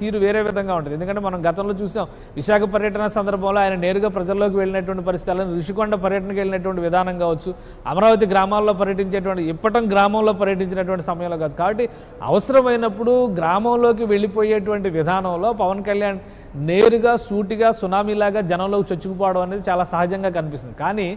తీరు వేరే విధంగా ఉంటుంది. ఎందుకంటే మనం గతంలో చూసాం విశాఖ పర్యటన సందర్భంలో ఆయన నేరుగా ప్రజల్లోకి వెళ్ళినటువంటి పరిస్థితులను ఋషికొండ పర్యటనకు వెళ్ళినటువంటి విధానం కావచ్చు అమరావతి గ్రామాల్లో పర్యటించేటువంటి ఇప్పటం గ్రామంలో పర్యటించినటువంటి సమయంలో కాదు. కాబట్టి అవసరమైనప్పుడు గ్రామంలోకి వెళ్ళిపోయేటువంటి విధానంలో పవన్ కళ్యాణ్ నేరుగా సూటిగా సునామీలాగా జనంలోకి చొచ్చుకుపోవడం అనేది చాలా సహజంగా కనిపిస్తుంది. కానీ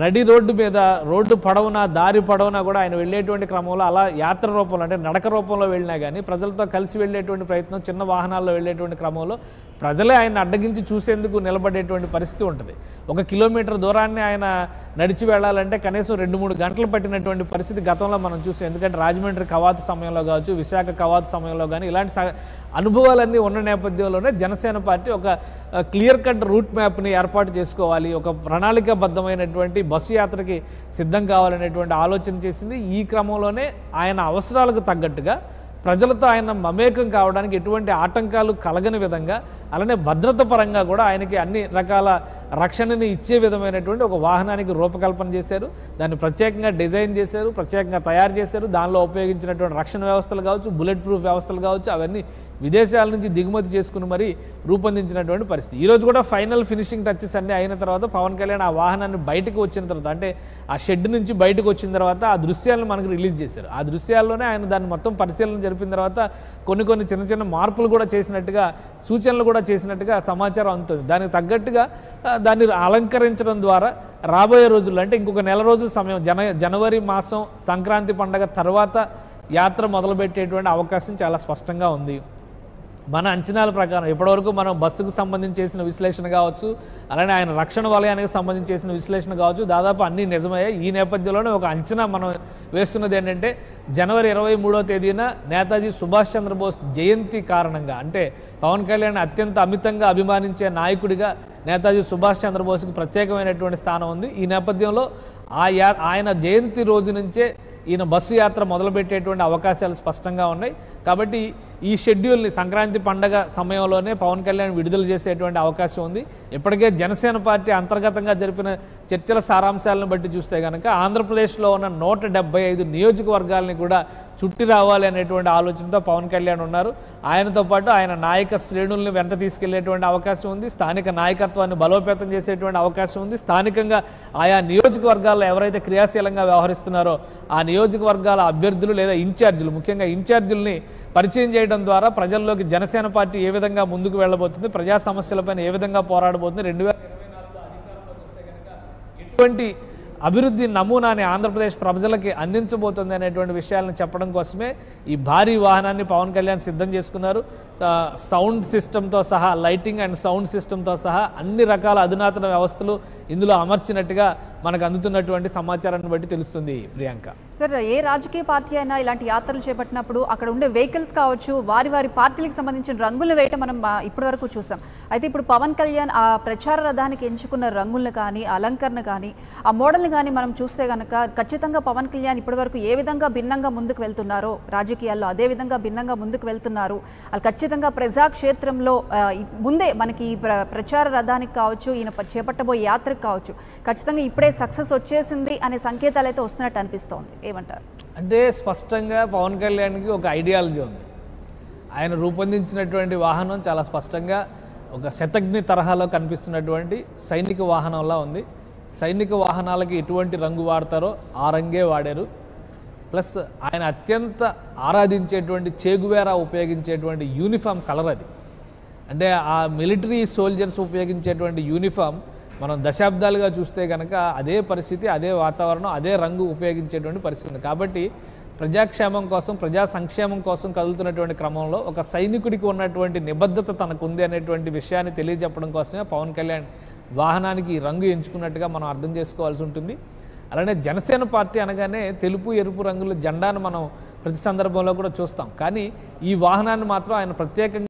నడి రోడ్డు మీద రోడ్డు పడవునా దారి పడవునా కూడా ఆయన వెళ్ళేటువంటి క్రమంలో అలా యాత్ర రూపంలో అంటే నడక రూపంలో వెళ్ళినా కానీ ప్రజలతో కలిసి వెళ్ళేటువంటి ప్రయత్నం చిన్న వాహనాల్లో వెళ్ళేటువంటి క్రమంలో ప్రజలే ఆయన అడ్డగించి చూసేందుకు నిలబడేటువంటి పరిస్థితి ఉంటుంది. ఒక కిలోమీటర్ దూరాన్ని ఆయన నడిచి వెళ్ళాలంటే కనీసం రెండు మూడు గంటలు పట్టినటువంటి పరిస్థితి గతంలో మనం చూసాం ఎందుకంటే రాజమండ్రి కవాతు సమయంలో కావచ్చు విశాఖ కవాతు సమయంలో కానీ ఇలాంటి స- అనుభవాలన్నీ ఉన్న నేపథ్యంలోనే జనసేన పార్టీ ఒక క్లియర్ కట్ రూట్ మ్యాప్ని ఏర్పాటు చేసుకోవాలి. ఒక ప్రణాళికాబద్ధమైన ప్రణాళికాబద్ధమైనటువంటి బస్సు యాత్రకి సిద్ధం కావాలనేటువంటి ఆలోచన చేసింది. ఈ క్రమంలోనే ఆయన అవసరాలకు తగ్గట్టుగా ప్రజలతో ఆయన మమేకం కావడానికి ఎటువంటి ఆటంకాలు కలగని విధంగా అలానే భద్రత పరంగా కూడా ఆయనకి అన్ని రకాల రక్షణని ఇచ్చే విధమైనటువంటి ఒక వాహనానికి రూపకల్పన చేశారు. దాన్ని ప్రత్యేకంగా డిజైన్ చేశారు ప్రత్యేకంగా తయారు చేశారు. దానిలో ఉపయోగించినటువంటి రక్షణ వ్యవస్థలు కావచ్చు బుల్లెట్ ప్రూఫ్ వ్యవస్థలు కావచ్చు అవన్నీ విదేశాల నుంచి దిగుమతి చేసుకుని మరీ రూపొందించినటువంటి పరిస్థితి. ఈరోజు కూడా ఫైనల్ ఫినిషింగ్ టచెస్ అన్నీ అయిన తర్వాత పవన్ కళ్యాణ్ ఆ వాహనాన్ని బయటకు వచ్చిన తర్వాత అంటే ఆ షెడ్ నుంచి బయటకు వచ్చిన తర్వాత ఆ దృశ్యాలను మనకు రిలీజ్ చేశారు. ఆ దృశ్యాల్లోనే ఆయన దాన్ని మొత్తం పరిశీలన జరిపిన తర్వాత కొన్ని కొన్ని చిన్న చిన్న మార్పులు కూడా చేసినట్టుగా సూచనలు కూడా చేసినట్టుగా సమాచారం అందుతుంది. దానికి తగ్గట్టుగా దాన్ని అలంకరించడం ద్వారా రాబోయే రోజుల్లో అంటే ఇంకొక నెల రోజుల సమయం జన జనవరి మాసం సంక్రాంతి పండగ తర్వాత యాత్ర మొదలుపెట్టేటువంటి అవకాశం చాలా స్పష్టంగా ఉంది. మన అంచనాల ప్రకారం ఇప్పటివరకు మనం బస్సుకు సంబంధించి చేసిన విశ్లేషణ కావచ్చు అలానే ఆయన రక్షణ వలయానికి సంబంధించి చేసిన విశ్లేషణ కావచ్చు దాదాపు అన్నీ నిజమయ్యాయి. ఈ నేపథ్యంలోనే ఒక అంచనా మనం వేస్తున్నది ఏంటంటే జనవరి ఇరవై మూడో తేదీన నేతాజీ సుభాష్ చంద్రబోస్ జయంతి కారణంగా అంటే పవన్ కళ్యాణ్ అత్యంత అమితంగా అభిమానించే నాయకుడిగా నేతాజీ సుభాష్ చంద్రబోస్కి ప్రత్యేకమైనటువంటి స్థానం ఉంది. ఈ నేపథ్యంలో ఆ యా ఆయన జయంతి రోజు నుంచే ఈయన బస్సు యాత్ర మొదలుపెట్టేటువంటి అవకాశాలు స్పష్టంగా ఉన్నాయి. కాబట్టి ఈ షెడ్యూల్ని సంక్రాంతి పండగ సమయంలోనే పవన్ కళ్యాణ్ విడుదల చేసేటువంటి అవకాశం ఉంది. ఇప్పటికే జనసేన పార్టీ అంతర్గతంగా జరిపిన చర్చల సారాంశాలను బట్టి చూస్తే కనుక ఆంధ్రప్రదేశ్లో ఉన్న నూట డెబ్బై ఐదు నియోజకవర్గాలని కూడా చుట్టి రావాలి అనేటువంటి ఆలోచనతో పవన్ కళ్యాణ్ ఉన్నారు. ఆయనతో పాటు ఆయన నాయక శ్రేణుల్ని వెంట తీసుకెళ్ళేటువంటి అవకాశం ఉంది. స్థానిక నాయకత్వాన్ని బలోపేతం చేసేటువంటి అవకాశం ఉంది. స్థానికంగా ఆయా నియోజకవర్గాల్లో ఎవరైతే క్రియాశీలంగా వ్యవహరిస్తున్నారో ఆ నియోజకవర్గాల అభ్యర్థులు లేదా ఇన్ఛార్జీలు ముఖ్యంగా ఇన్ఛార్జీలని పరిచయం చేయడం ద్వారా ప్రజల్లోకి జనసేన పార్టీ ఏ విధంగా ముందుకు వెళ్ళబోతుంది ప్రజా సమస్యలపైన ఏ విధంగా పోరాడబోతుంది రెండు ఎటువంటి అభివృద్ధి నమూనాని ఆంధ్రప్రదేశ్ ప్రజలకి అందించబోతుంది అనేటువంటి విషయాలను చెప్పడం కోసమే ఈ భారీ వాహనాన్ని పవన్ కళ్యాణ్ సిద్ధం చేసుకున్నారు. సౌండ్ సిస్టంతో సహా లైటింగ్ అండ్ సౌండ్ సిస్టంతో సహా అన్ని రకాల అధునాతన వ్యవస్థలు ఇందులో అమర్చినట్టుగా మనకు అందుతున్నటువంటి సమాచారాన్ని బట్టి తెలుస్తుంది ప్రియాంక. సార్ ఏ రాజకీయ పార్టీ అయినా ఇలాంటి యాత్రలు చేపట్టినప్పుడు అక్కడ ఉండే వెహికల్స్ కావచ్చు వారి వారి పార్టీలకు సంబంధించిన రంగులు వేయటం మనం ఇప్పటి ఇప్పటివరకు చూసాం. అయితే ఇప్పుడు పవన్ కళ్యాణ్ ఆ ప్రచార రథానికి ఎంచుకున్న రంగులను కానీ అలంకరణ కానీ ఆ మోడల్ని కానీ మనం చూస్తే కనుక ఖచ్చితంగా పవన్ కళ్యాణ్ ఇప్పటివరకు ఏ విధంగా భిన్నంగా ముందుకు వెళ్తున్నారో రాజకీయాల్లో అదే విధంగా భిన్నంగా ముందుకు వెళ్తున్నారు. వాళ్ళు ఖచ్చితంగా ప్రజాక్షేత్రంలో ముందే మనకి ఈ ప్ర ప్రచార రథానికి కావచ్చు ఈయన చేపట్టబోయే యాత్రకు కావచ్చు ఖచ్చితంగా ఇప్పుడే సక్సెస్ వచ్చేసింది అనే సంకేతాలు అయితే వస్తున్నట్టు అనిపిస్తోంది. ఏమంటారు? అంటే స్పష్టంగా పవన్ కళ్యాణ్కి ఒక ఐడియాలజీ ఉంది. ఆయన రూపొందించినటువంటి వాహనం చాలా స్పష్టంగా ఒక శతగ్ని తరహాలో కనిపిస్తున్నటువంటి సైనిక వాహనంలా ఉంది. సైనిక వాహనాలకి ఎటువంటి రంగు వాడతారో ఆ రంగే వాడారు. ప్లస్ ఆయన అత్యంత ఆరాధించేటువంటి చేగువేరా ఉపయోగించేటువంటి యూనిఫామ్ కలర్ అది. అంటే ఆ మిలిటరీ సోల్జర్స్ ఉపయోగించేటువంటి యూనిఫామ్ మనం దశాబ్దాలుగా చూస్తే కనుక అదే పరిస్థితి అదే వాతావరణం అదే రంగు ఉపయోగించేటువంటి పరిస్థితి ఉంది. కాబట్టి ప్రజాక్షేమం కోసం ప్రజా సంక్షేమం కోసం కదులుతున్నటువంటి క్రమంలో ఒక సైనికుడికి ఉన్నటువంటి నిబద్ధత తనకు ఉంది అనేటువంటి విషయాన్ని తెలియజెప్పడం కోసమే పవన్ కళ్యాణ్ వాహనానికి రంగు ఎంచుకున్నట్టుగా మనం అర్థం చేసుకోవాల్సి ఉంటుంది. అలానే జనసేన పార్టీ అనగానే తెలుపు ఎరుపు రంగుల జెండాను మనం ప్రతి సందర్భంలో కూడా చూస్తాం. కానీ ఈ వాహనాన్ని మాత్రం ఆయన ప్రత్యేకంగా